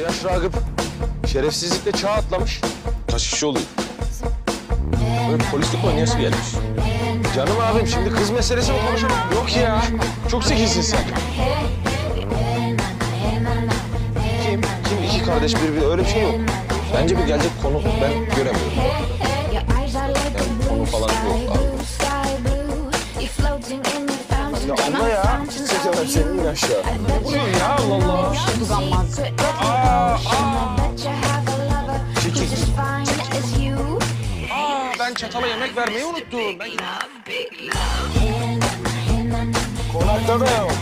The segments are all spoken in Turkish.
yaş Ragıp şerefsizlikle çağ atlamış. Kaç kişi oluyor? Böyle polislik oynayası gelmiş. Canım abim şimdi kız meselesi mi konuşalım? Yok ya. Çok zekisin sen. Kim? Kim? İki kardeş birbiri öyle bir şey yok. Bence bir gelecek konu ben göremiyorum. Yani konu falan yok abi. Ya Allah ya. Çekemem seni in aşağı. Buyurun ya Allah Allah. Çekil. Ben çatala yemek vermeyi unuttum. Ben... Konakta da yok.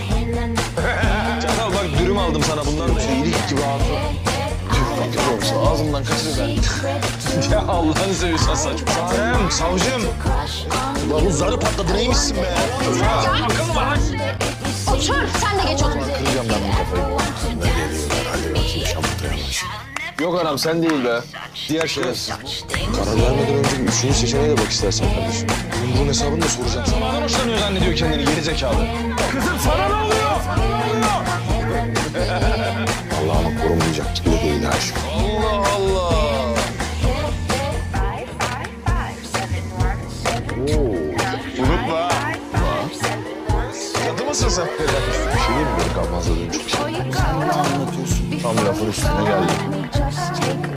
Çatal bak dürüm aldım sana bundan da. İyilik gibi ağzı. Tüh bakır olsa ağzımdan kaçır ben. ya Allah'ını seviyorsan saçma. Sarem, savcım. Ulan bu zarı patladı neymişsin be? Akıl var. Otur, sen de geç otur. Kıracağım ben bu kafayı. Ne geliyorlar hadi bakayım şamputan Yok anam sen değil be. Diğer şerefsiz. Karar vermeden önce üçüncü seçeneğe de bak istersen kardeşim. Yumruğun hesabını da soracağım sana. Sanadan hoşlanıyor zannediyor kendini geri zekalı. Kızım sana ne oluyor? Allah'ıma korunmayacak gibi de değil ha şu. Allah Allah. Oo. Mısın sen? Bir şey değil mi? Böyle kalmazladığın çok şey. Tam lafın üstüne geldi.